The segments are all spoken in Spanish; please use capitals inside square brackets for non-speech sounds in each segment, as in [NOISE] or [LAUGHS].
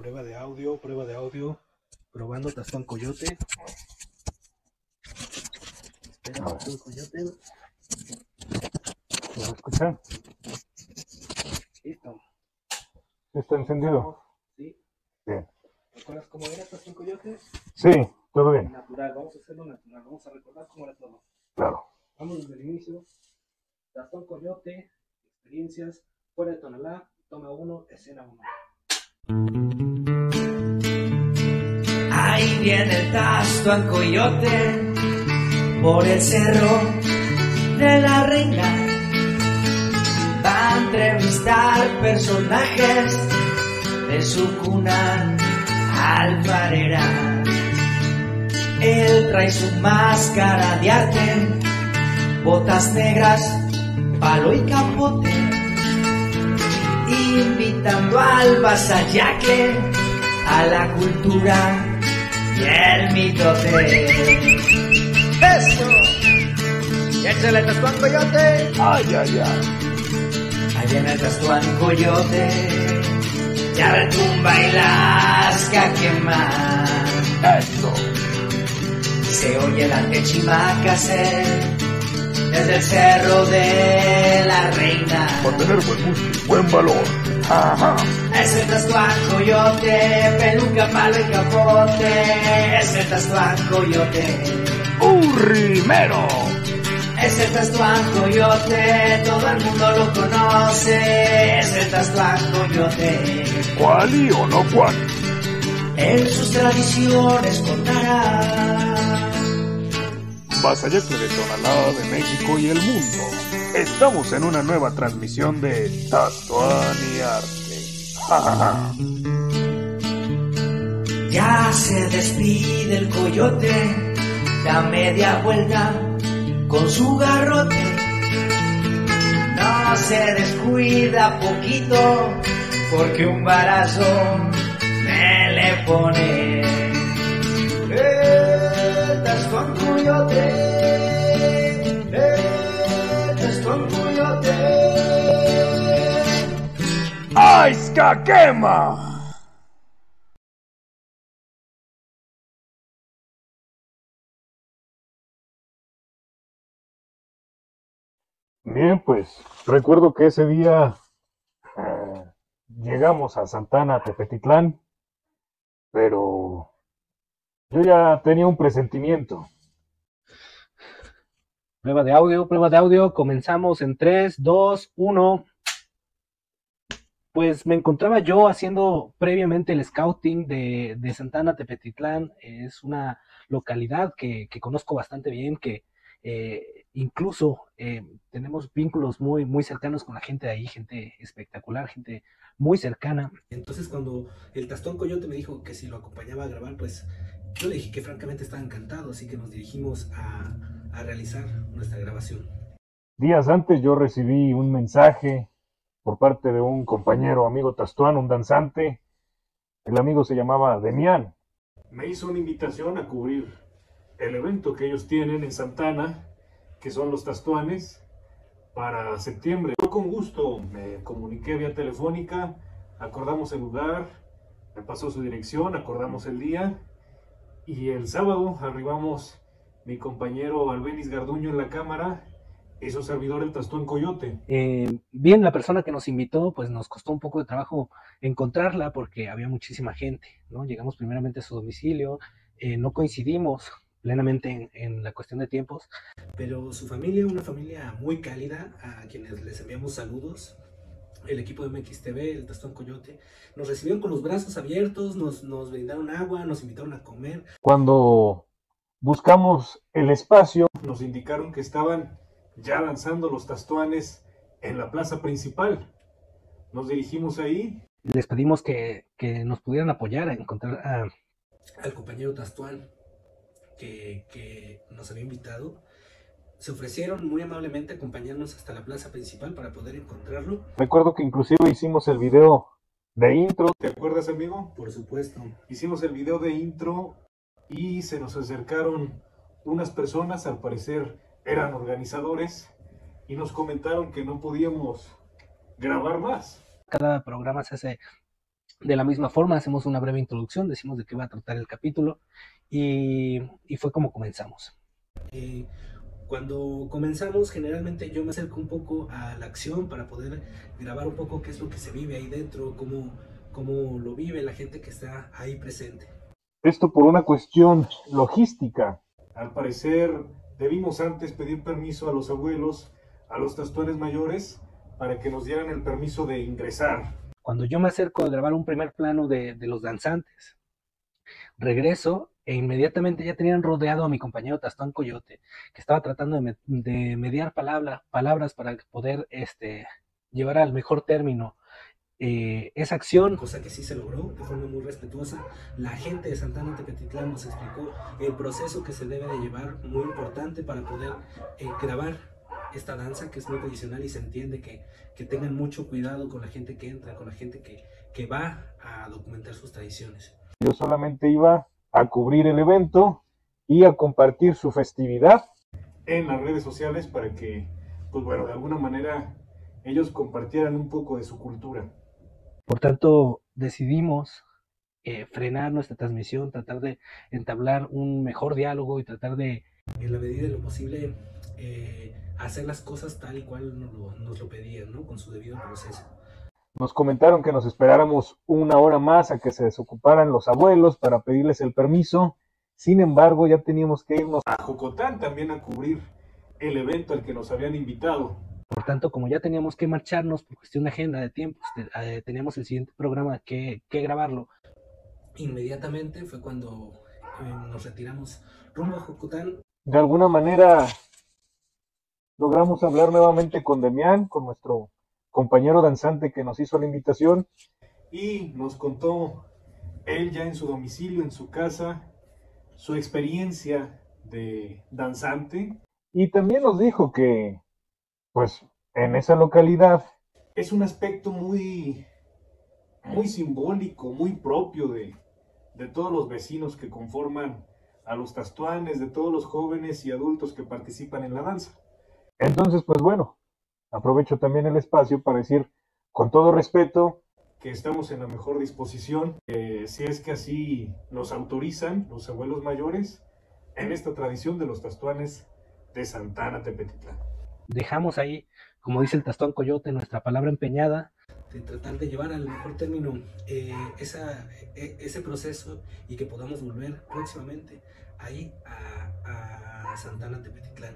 Prueba de audio, prueba de audio. Probando Tastón Coyote. Espera, Tastón Coyote. ¿Lo escuchan? Listo. ¿Está encendido? ¿Sí? Bien. ¿Recuerdas cómo era Tastón Coyote? Sí, todo bien, Natural, vamos a hacerlo natural. Vamos a recordar cómo era todo. claro. Vamos desde el inicio. Gastón Coyote, experiencias, fuera de Tonalá, toma 1, escena 1. Ahí viene el Tastuan Coyote por el cerro de la reina. Va a entrevistar personajes de su cuna alfarera. Él trae su máscara de arte, botas negras, palo y capote, invitando al vasallaje a la cultura y el mitote. ¡Eso! ¡Y échale el Tastuán Coyote! Ay, ay, ay. Ahí viene el Tastuán Coyote, ya retumba y lasca quema. Eso. Se oye la techimacase desde el cerro de la reina. Por tener buen gusto y buen valor. Ajá. Es el Tastuán Coyote, peluca, palo y capote. Es el Tastuán Coyote. Un rimero. Es el Tastuán Coyote, todo el mundo lo conoce. Es el Tastuán Coyote. ¿Cuál y o no cuál? En sus tradiciones contará. Vasallacle de Tonalá, de México y el mundo. Estamos en una nueva transmisión de Tatuán Ya se despide el coyote, da media vuelta con su garrote. No se descuida poquito, porque un barazo me le pone. El tastón coyote, ¡Ay, quema! Bien, pues recuerdo que ese día eh, llegamos a Santana, Tepetitlán, pero yo ya tenía un presentimiento. Prueba de audio, prueba de audio. Comenzamos en 3, 2, 1. Pues me encontraba yo haciendo previamente el scouting de, de Santana Tepetitlán. Es una localidad que, que conozco bastante bien, que eh, incluso eh, tenemos vínculos muy, muy cercanos con la gente de ahí, gente espectacular, gente muy cercana. Entonces cuando el Tastón Coyote me dijo que si lo acompañaba a grabar, pues yo le dije que francamente estaba encantado, así que nos dirigimos a, a realizar nuestra grabación. Días antes yo recibí un mensaje por parte de un compañero amigo Tastuán, un danzante. El amigo se llamaba Demián. Me hizo una invitación a cubrir el evento que ellos tienen en Santana, que son los Tastuanes, para septiembre. Yo con gusto me comuniqué vía telefónica, acordamos el lugar, me pasó su dirección, acordamos el día y el sábado arribamos mi compañero Albenis Garduño en la cámara y su servidor el Tastuán Coyote. Eh, bien, la persona que nos invitó, pues nos costó un poco de trabajo encontrarla porque había muchísima gente, ¿no? Llegamos primeramente a su domicilio, eh, no coincidimos plenamente en, en, la cuestión de tiempos, pero su familia, una familia muy cálida, a quienes les enviamos saludos, el equipo de MXTV, el Tastón Coyote, nos recibieron con los brazos abiertos, nos, nos brindaron agua, nos invitaron a comer. Cuando buscamos el espacio, nos indicaron que estaban ya lanzando los tastuanes en la plaza principal. Nos dirigimos ahí. Les pedimos que, que nos pudieran apoyar a encontrar a, al compañero Tastuán que, que, nos había invitado. Se ofrecieron muy amablemente a acompañarnos hasta la plaza principal para poder encontrarlo. Recuerdo que inclusive hicimos el video de intro. ¿Te acuerdas, amigo? Por supuesto. Hicimos el video de intro y se nos acercaron unas personas, al parecer eran organizadores, y nos comentaron que no podíamos grabar más. Cada programa se hace De la misma forma, hacemos una breve introducción, decimos de qué va a tratar el capítulo y, y fue como comenzamos. Eh, cuando comenzamos, generalmente yo me acerco un poco a la acción para poder grabar un poco qué es lo que se vive ahí dentro, cómo, cómo lo vive la gente que está ahí presente. Esto por una cuestión logística. Al parecer, debimos antes pedir permiso a los abuelos, a los tastuanes mayores, para que nos dieran el permiso de ingresar. Cuando yo me acerco a grabar un primer plano de, los danzantes, regreso e inmediatamente ya tenían rodeado a mi compañero Tastón Coyote, que estaba tratando de, mediar palabras para poder este, llevar al mejor término eh, esa acción, cosa que sí se logró de forma muy respetuosa. La gente de Santana Tepetitlán nos explicó el proceso que se debe de llevar, muy importante para poder eh, grabar esta danza que es muy tradicional y se entiende que, que tengan mucho cuidado con la gente que entra, con la gente que, que va a documentar sus tradiciones. Yo solamente iba a cubrir el evento y a compartir su festividad en las redes sociales para que, pues bueno, de alguna manera ellos compartieran un poco de su cultura. Por tanto, decidimos eh, frenar nuestra transmisión, tratar de entablar un mejor diálogo y tratar de, en la medida de lo posible, eh, hacer las cosas tal y cual nos lo, nos lo pedían, ¿no? Con su debido proceso. Nos comentaron que nos esperáramos una hora más a que se desocuparan los abuelos para pedirles el permiso. Sin embargo, ya teníamos que irnos a Jocotán también a cubrir el evento al que nos habían invitado. Por tanto, como ya teníamos que marcharnos por cuestión de agenda, de tiempos, eh, teníamos el siguiente programa que, grabarlo. Inmediatamente fue cuando eh, nos retiramos rumbo a Jocotán. De alguna manera logramos hablar nuevamente con Demián, con nuestro compañero danzante que nos hizo la invitación y nos contó él ya en su domicilio, en su casa, su experiencia de danzante y también nos dijo que pues en esa localidad es un aspecto muy muy simbólico, muy propio de, de todos los vecinos que conforman a los tastuanes, de todos los jóvenes y adultos que participan en la danza. Entonces, pues bueno, aprovecho también el espacio para decir con todo respeto que estamos en la mejor disposición, si es que así nos autorizan los abuelos mayores, en esta tradición de los tastuanes de Santana Tepetitlán. Dejamos ahí, como dice el tastón coyote, nuestra palabra empeñada de tratar de llevar al mejor término eh, e, ese proceso y que podamos volver próximamente ahí a, a Santana Tepetitlán.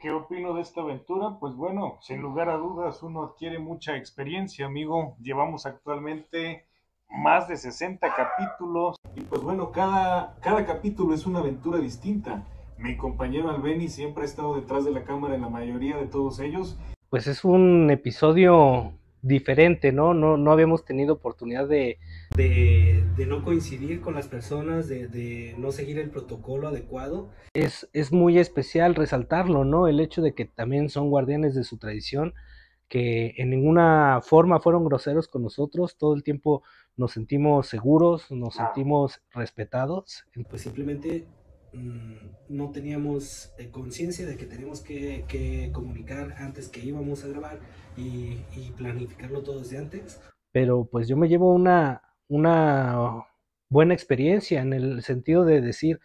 ¿Qué, opino de esta aventura? Pues bueno, sin lugar a dudas, uno adquiere mucha experiencia, amigo. Llevamos actualmente más de 60 capítulos. Y pues bueno, cada, cada capítulo es una aventura distinta. Mi compañero Albeni siempre ha estado detrás de la cámara en la mayoría de todos ellos. Pues es un episodio diferente, ¿no? No, no habíamos tenido oportunidad de, de, no coincidir con las personas, de, no seguir el protocolo adecuado. Es, es muy especial resaltarlo, ¿no? El hecho de que también son guardianes de su tradición, que en ninguna forma fueron groseros con nosotros, todo el tiempo nos sentimos seguros, nos sentimos respetados, pues simplemente no teníamos eh, conciencia de que teníamos que, que, comunicar antes que íbamos a grabar y, y, planificarlo todo desde antes. Pero pues yo me llevo una, una buena experiencia en el sentido de decir,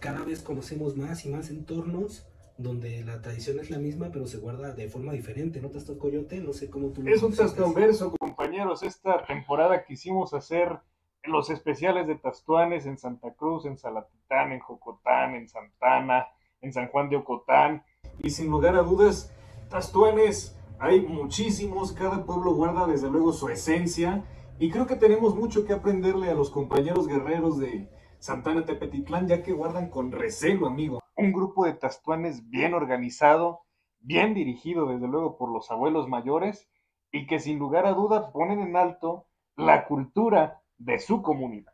cada vez conocemos más y más entornos donde la tradición es la misma, pero se guarda de forma diferente, ¿no? Tasto Coyote, no sé cómo tú lo Es un verso, compañeros. Esta temporada quisimos hacer los especiales de Tastuanes en Santa Cruz, en Salatitán, en Jocotán, en Santana, en San Juan de Ocotán. Y sin lugar a dudas, Tastuanes hay muchísimos, cada pueblo guarda desde luego su esencia y creo que tenemos mucho que aprenderle a los compañeros guerreros de Santana Tepetitlán, ya que guardan con recelo, amigo. Un grupo de tastuanes bien organizado, bien dirigido, desde luego, por los abuelos mayores, y que sin lugar a duda ponen en alto la cultura de su comunidad.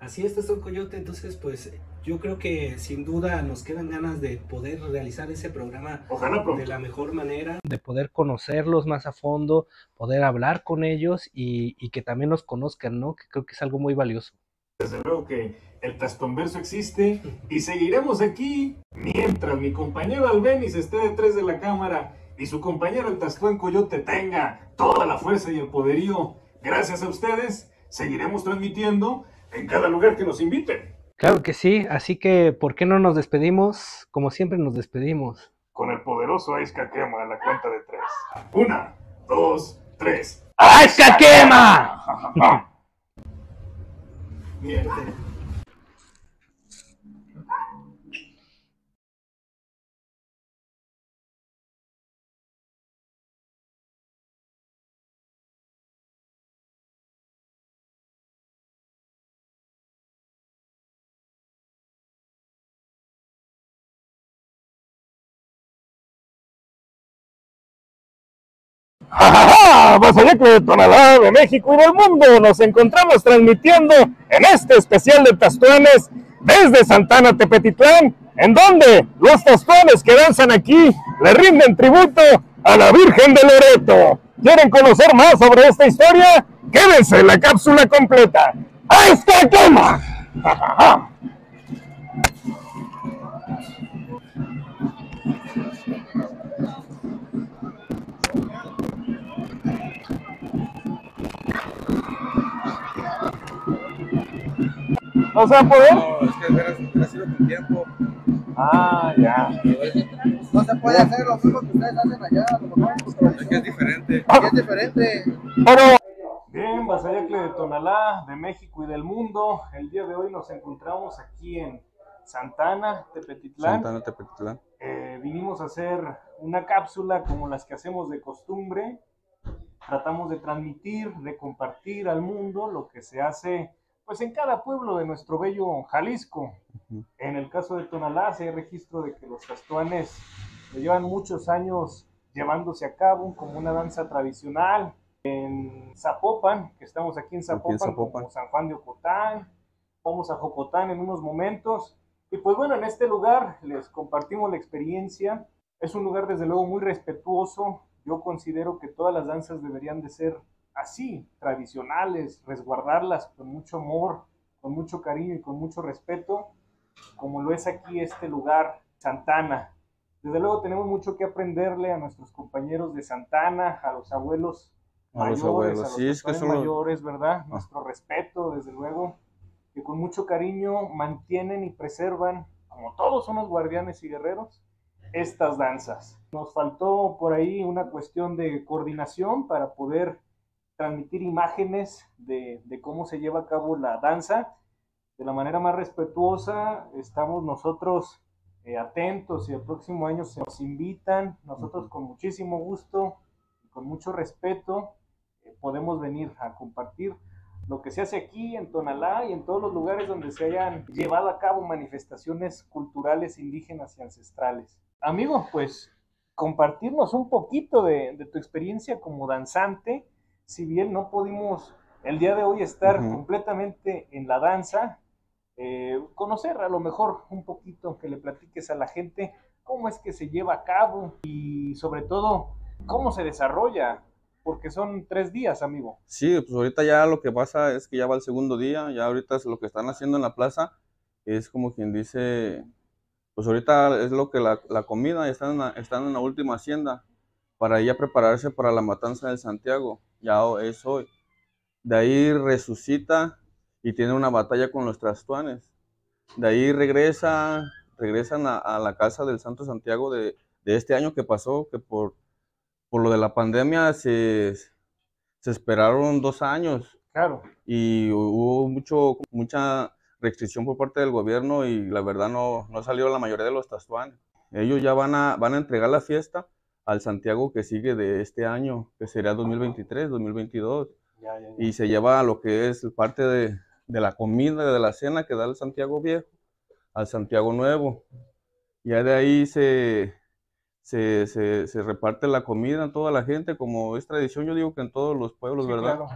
Así es, Tastón Coyote, entonces pues yo creo que sin duda nos quedan ganas de poder realizar ese programa de la mejor manera, de poder conocerlos más a fondo, poder hablar con ellos y, que también nos conozcan, ¿no? Que creo que es algo muy valioso. Desde luego que el Tastonverso existe y seguiremos aquí mientras mi compañero Albenis esté detrás de la cámara y su compañero el Tastón Coyote tenga toda la fuerza y el poderío. Gracias a ustedes seguiremos transmitiendo en cada lugar que nos inviten. Claro que sí, así que ¿por qué no nos despedimos? Como siempre nos despedimos. Con el poderoso Aizka Quema a la cuenta de tres. Una, dos, tres. ¡Aizka Quema! [LAUGHS] Mierda. ¡Ja, ja, ja! Vasallacle de Tonalá, de México y del mundo. Nos encontramos transmitiendo en este especial de Tastuanes desde Santana Tepetitlán, en donde los Tastuanes que danzan aquí le rinden tributo a la Virgen de Loreto. ¿Quieren conocer más sobre esta historia? Quédense en la cápsula completa. ¡A esta toma! [LAUGHS] ¿No se va a poder? No, es que hubiera, hubiera sido con tiempo. Ah, ya. No se puede hacer lo mismo que ustedes hacen allá, a lo mejor. Es que es diferente. Es diferente. Pero Bien, Vasallacle de Tonalá, de México y del mundo. El día de hoy nos encontramos aquí en Santana, Tepetitlán. Santana Tepetitlán. Eh, vinimos a hacer una cápsula como las que hacemos de costumbre. Tratamos de transmitir, de compartir al mundo lo que se hace pues en cada pueblo de nuestro bello Jalisco. En el caso de Tonalá se hay registro de que los castuanes llevan muchos años llevándose a cabo como una danza tradicional. En Zapopan, que estamos aquí en Zapopan, Zapopan. como San Juan de Ocotán, vamos a Jocotán en unos momentos. Y pues bueno, en este lugar les compartimos la experiencia. Es un lugar desde luego muy respetuoso. Yo considero que todas las danzas deberían de ser así, tradicionales, resguardarlas con mucho amor, con mucho cariño y con mucho respeto, como lo es aquí este lugar, Santana. Desde luego tenemos mucho que aprenderle a nuestros compañeros de Santana, a los abuelos A los mayores, abuelos, a los sí, es que son los- mayores, ¿verdad? Nuestro respeto, desde luego, que con mucho cariño mantienen y preservan, como todos somos guardianes y guerreros, estas danzas. Nos faltó por ahí una cuestión de coordinación para poder transmitir imágenes de, de cómo se lleva a cabo la danza de la manera más respetuosa. Estamos nosotros eh, atentos y el próximo año se nos invitan, nosotros con muchísimo gusto y con mucho respeto eh, podemos venir a compartir lo que se hace aquí en Tonalá y en todos los lugares donde se hayan llevado a cabo manifestaciones culturales indígenas y ancestrales. Amigo, pues compartirnos un poquito de, de tu experiencia como danzante, si bien no pudimos el día de hoy estar completamente en la danza, eh, conocer a lo mejor un poquito, que le platiques a la gente cómo es que se lleva a cabo y sobre todo cómo se desarrolla, porque son tres días, amigo. Sí, pues ahorita ya lo que pasa es que ya va el segundo día, ya ahorita es lo que están haciendo en la plaza, es como quien dice, pues ahorita es lo que la, la comida, están en la, están en la última hacienda para ya prepararse para la matanza de Santiago, ya es hoy. De ahí resucita y tiene una batalla con los trastuanes. De ahí regresa, regresan a, a la casa del Santo Santiago de, de este año que pasó, que por, por lo de la pandemia se, se esperaron dos años Claro, y hubo mucho, mucha restricción por parte del gobierno y la verdad no, no salió la mayoría de los tastuanes. Ellos ya van a, van a entregar la fiesta al Santiago que sigue de este año, que será 2023, 2022, ya, ya, ya. y se lleva lo que es parte de, de la comida, de la cena que da el Santiago Viejo al Santiago Nuevo. Ya de ahí se, se, se, se reparte la comida a toda la gente, como es tradición, yo digo que en todos los pueblos, Sí, ¿verdad? claro.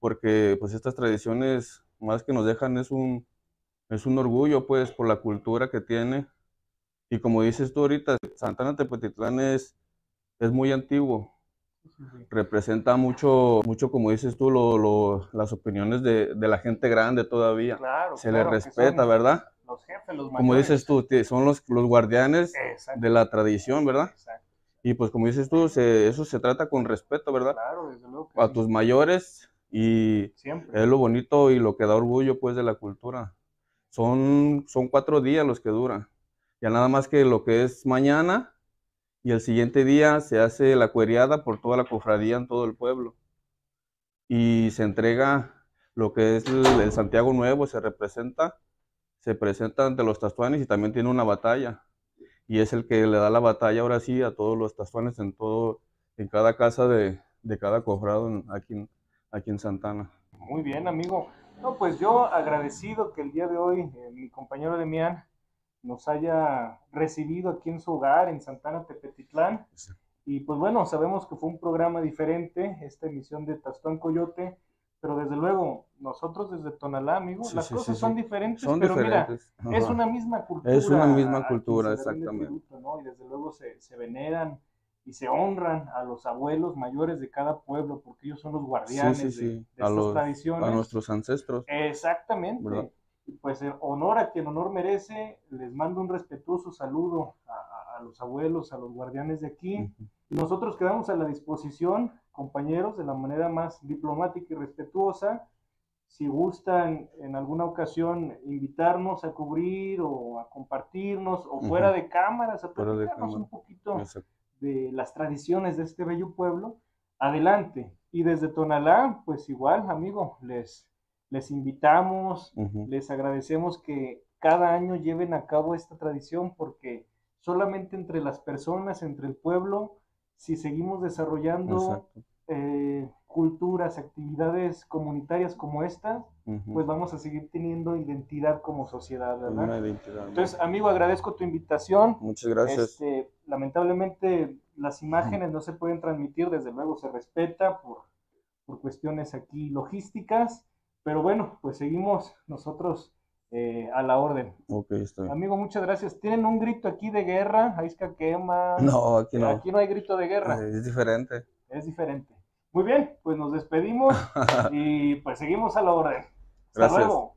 porque pues estas tradiciones más que nos dejan es un, es un orgullo pues por la cultura que tiene y como dices tú ahorita, Santana Tepetitlán es, es muy antiguo, representa mucho, mucho como dices tú, lo- lo- las opiniones de, de la gente grande todavía, Claro, se claro, le respeta, ¿verdad? Los jefes, los Como dices tú, son los, los guardianes Exacto, de la tradición, ¿verdad? exacto. Y pues como dices tú, se- eso se trata con respeto, ¿verdad? Claro, desde luego que a sí. tus mayores Y Siempre. es lo bonito y lo que da orgullo pues de la cultura. Son, son cuatro días los que duran. Ya nada más que lo que es mañana y el siguiente día se hace la cueriada por toda la cofradía en todo el pueblo. Y se entrega lo que es el, Santiago Nuevo, se representa, se presenta ante los tastuanes y también tiene una batalla. Y es el que le da la batalla ahora sí a todos los tastuanes en todo, en cada casa de, de cada cofrado aquí, en- aquí en Santana. Muy bien, amigo. No, pues yo agradecido que el día de hoy eh, mi compañero Demián nos haya recibido aquí en su hogar, en Santana Tepetitlán. Sí. Y pues bueno, sabemos que fue un programa diferente, esta emisión de Tastuán Coyote, pero desde luego, nosotros desde Tonalá, amigo, Sí, las sí, cosas son diferentes, Son pero mira, es una misma cultura. Es una misma cultura, exactamente. tributo, ¿no? Y desde luego se, se veneran y se honran a los abuelos mayores de cada pueblo, porque ellos son los guardianes Sí, sí, de- de, A estas los- tradiciones. A nuestros ancestros. Exactamente. ¿Verdad? Pues en honor a quien honor merece, les mando un respetuoso saludo a, los abuelos, a los guardianes de aquí. Nosotros quedamos a la disposición, compañeros, de la manera más diplomática y respetuosa. Si gustan en alguna ocasión invitarnos a cubrir o a compartirnos o fuera de cámaras, a platicarnos un poquito Exacto. de las tradiciones de este bello pueblo, adelante. Y desde Tonalá, pues igual, amigo, les, les invitamos, les agradecemos que cada año lleven a cabo esta tradición porque solamente entre las personas, entre el pueblo, si seguimos desarrollando eh, culturas, actividades comunitarias como estas, pues vamos a seguir teniendo identidad como sociedad, ¿verdad? Una identidad. Entonces, amigo, agradezco tu invitación. Muchas gracias. Este, lamentablemente las imágenes no se pueden transmitir, desde luego se respeta por, por cuestiones aquí logísticas, pero bueno, pues seguimos nosotros eh, a la orden. Ok, bien. Amigo, muchas gracias. Tienen un grito aquí de guerra, Aisca quema. No, aquí no. Aquí no hay grito de guerra, Es diferente. es diferente. Muy bien, pues nos despedimos [LAUGHS] y pues seguimos a la orden. Hasta Gracias. luego.